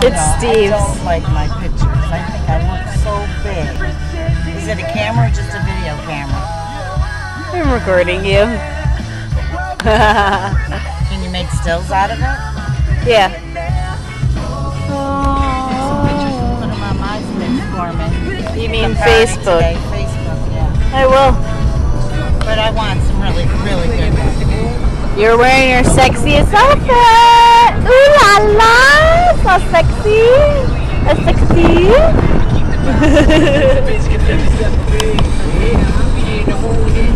It's Steve's. I don't like my pictures. I think I look so big. Is it a camera or just a video camera? I'm recording you. Can you make stills out of it? yeah. Put them on MySpace for. You mean Facebook? Today. Facebook, yeah. I will. But I want some really, really good ones. You're wearing your sexiest outfit. Sexy. A sexy.